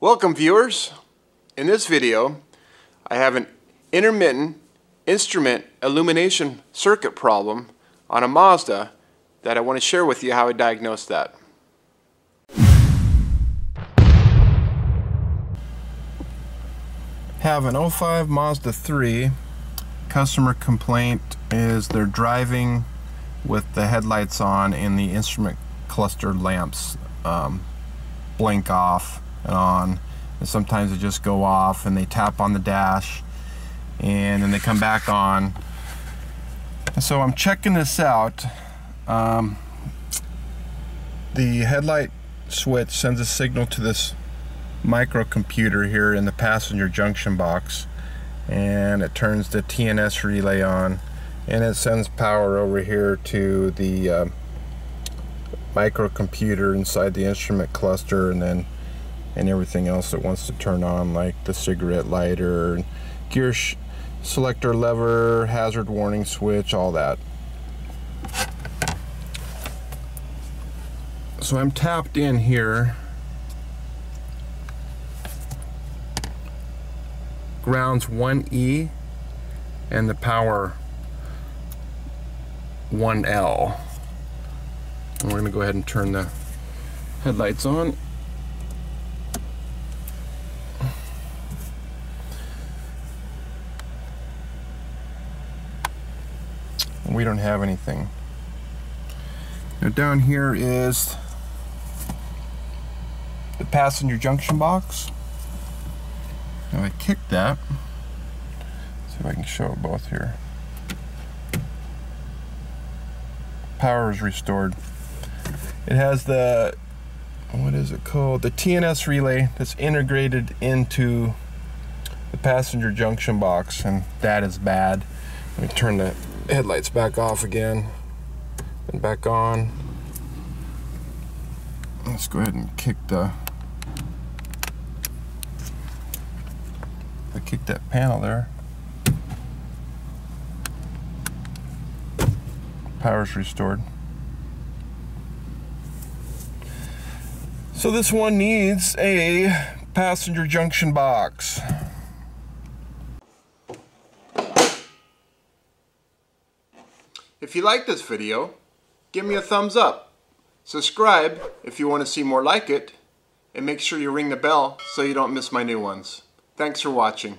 Welcome viewers. In this video I have an intermittent instrument illumination circuit problem on a Mazda that I want to share with you how I diagnosed that. Have an 05 Mazda 3. Customer complaint is they're driving with the headlights on and the instrument cluster lamps um, blink off and on. And sometimes they just go off and they tap on the dash and then they come back on. So I'm checking this out. Um, the headlight switch sends a signal to this microcomputer here in the passenger junction box. And it turns the TNS relay on. And it sends power over here to the uh, microcomputer inside the instrument cluster and then and everything else that wants to turn on like the cigarette lighter gear selector lever hazard warning switch all that. So I'm tapped in here. Grounds 1E and the power 1L and we're going to go ahead and turn the headlights on we don't have anything. Now down here is the passenger junction box. Now I kick that. see if I can show it both here. Power is restored. It has the, what is it called? The TNS relay that's integrated into the passenger junction box and that is bad. Let me turn the headlights back off again and back on. Let's go ahead and kick the I kick that panel there. Power's restored. So this one needs a passenger junction box. If you like this video, give me a thumbs up. Subscribe if you want to see more like it, and make sure you ring the bell so you don't miss my new ones. Thanks for watching.